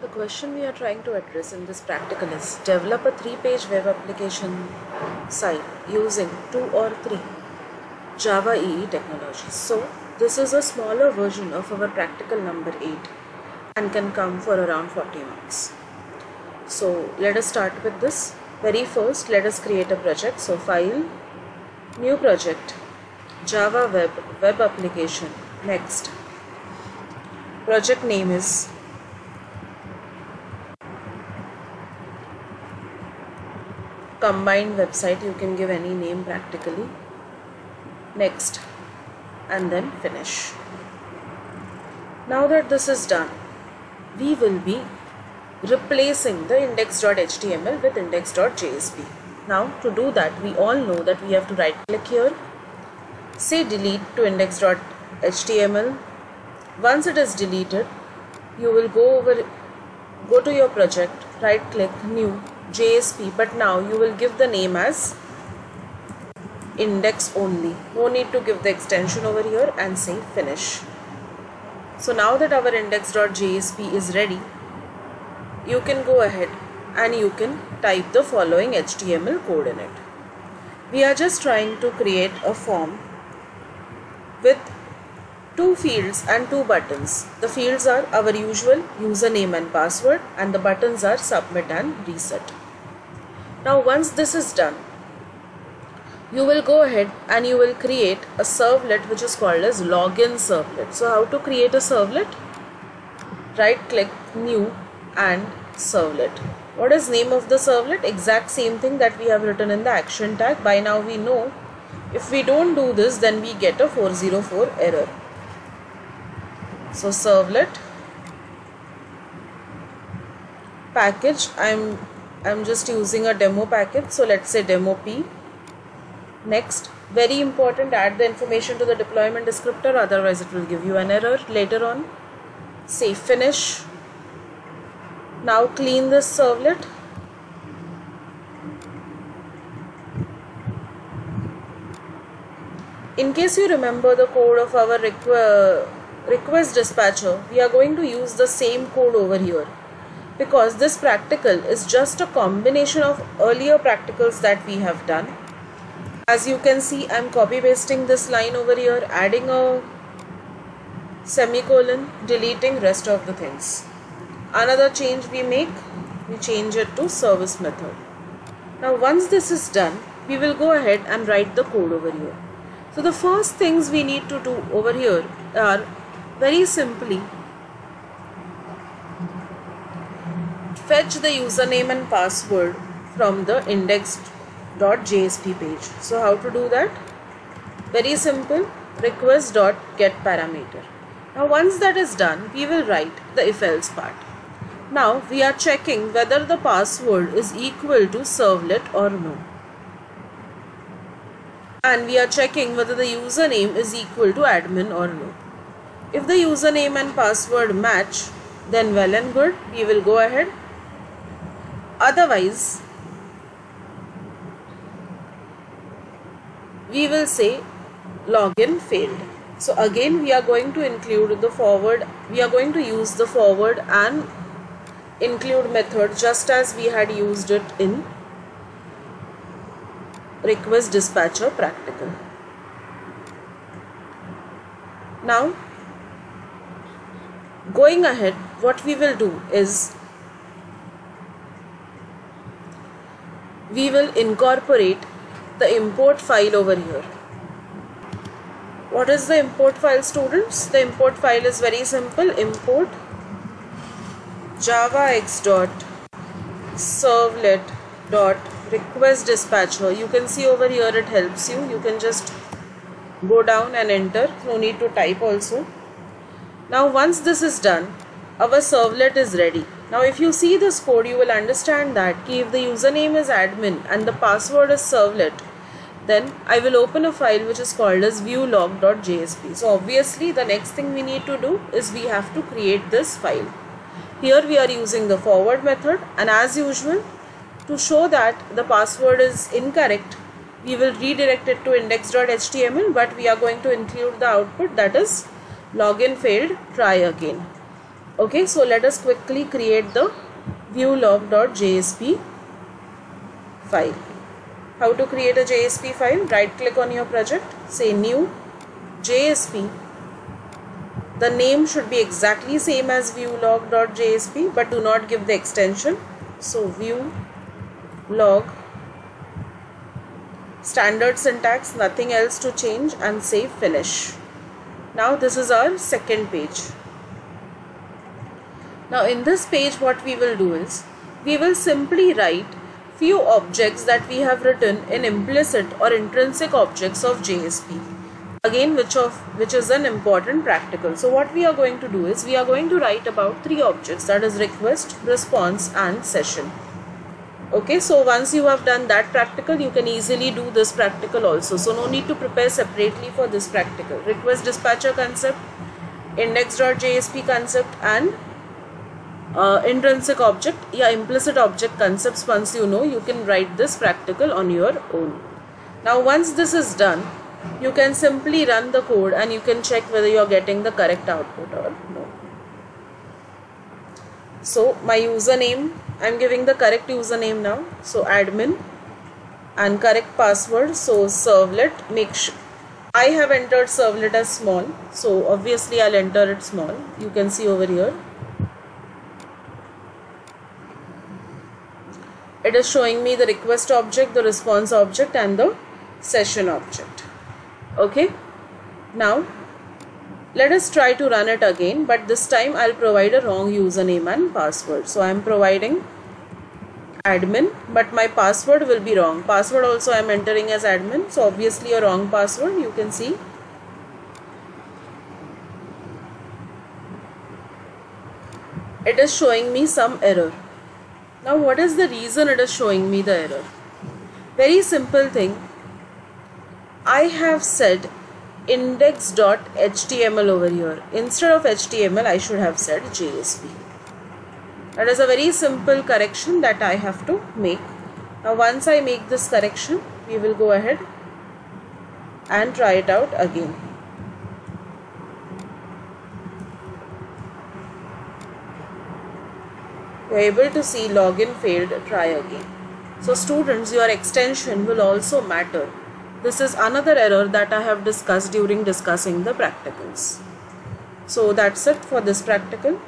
The question we are trying to address in this practical is develop a three page web application site using two or three Java EE technologies. So, this is a smaller version of our practical number 8 and can come for around 40 marks. So, let us start with this. Very first, let us create a project. So, file, new project, Java web, web application. Next, project name is combined website you can give any name practically. Next and then finish. Now that this is done we will be replacing the index.html with index.jsp now to do that we all know that we have to right click here say delete to index.html once it is deleted you will go over go to your project right click new JSP but now you will give the name as index only no need to give the extension over here and say finish so now that our index.jsp is ready you can go ahead and you can type the following HTML code in it we are just trying to create a form with two fields and two buttons. The fields are our usual username and password and the buttons are submit and reset. Now once this is done, you will go ahead and you will create a servlet which is called as login servlet. So how to create a servlet? Right click new and servlet. What is name of the servlet? Exact same thing that we have written in the action tag. By now we know if we don't do this then we get a 404 error. So servlet package I'm I'm just using a demo package so let's say demo p. Next very important add the information to the deployment descriptor otherwise it will give you an error. Later on say finish. Now clean this servlet. In case you remember the code of our requ request dispatcher we are going to use the same code over here because this practical is just a combination of earlier practicals that we have done. As you can see, I'm copy pasting this line over here, adding a semicolon, deleting rest of the things. Another change we make, we change it to service method. Now once this is done, we will go ahead and write the code over here. So the first things we need to do over here are very simply fetch the username and password from the index.jsp page. So how to do that? Very simple request.get parameter. Now once that is done, we will write the if else part. Now we are checking whether the password is equal to servlet or no. And we are checking whether the username is equal to admin or no. If the username and password match, then well and good, we will go ahead otherwise we will say login failed. So again we are going to include the forward we are going to use the forward and include method just as we had used it in request dispatcher practical. Now going ahead what we will do is we will incorporate the import file over here. What is the import file students? The import file is very simple. Import javax dot servlet dot request dispatcher. You can see over here it helps you. You can just go down and enter. No need to type also. Now once this is done, our servlet is ready. Now if you see this code you will understand that if the username is admin and the password is servlet then I will open a file which is called as viewlog.jsp. So obviously the next thing we need to do is we have to create this file. Here we are using the forward method and as usual to show that the password is incorrect we will redirect it to index.html but we are going to include the output that is login failed try again okay so let us quickly create the viewlog.jsp file. How to create a JSP file? Right click on your project say new JSP the name should be exactly same as viewlog.jsp but do not give the extension. So view log standard syntax nothing else to change and say finish. Now this is our second page now in this page what we will do is we will simply write few objects that we have written in implicit or intrinsic objects of JSP again which of which is an important practical. So what we are going to do is we are going to write about three objects that is request response and session. Okay so once you have done that practical you can easily do this practical also. So no need to prepare separately for this practical. Request dispatcher concept index.jsp concept and uh, intrinsic object yeah implicit object concepts once you know you can write this practical on your own. Now once this is done you can simply run the code and you can check whether you're getting the correct output or no. So my username I'm giving the correct username now. So admin and correct password so servlet make sure. I have entered servlet as small so obviously I'll enter it small. You can see over here it is showing me the request object the response object and the session object. Okay? Now let us try to run it again but this time I'll provide a wrong username and password. So I'm providing admin but my password will be wrong. Password also I'm entering as admin so obviously a wrong password. You can see. It is showing me some error now what is the reason it is showing me the error very simple thing I have said index.html over here. Instead of HTML, I should have said JSP. That is a very simple correction that I have to make. Now once I make this correction, we will go ahead and try it out again. You are able to see login failed, try again. So students, your extension will also matter this is another error that I have discussed during discussing the practicals. So that's it for this practical.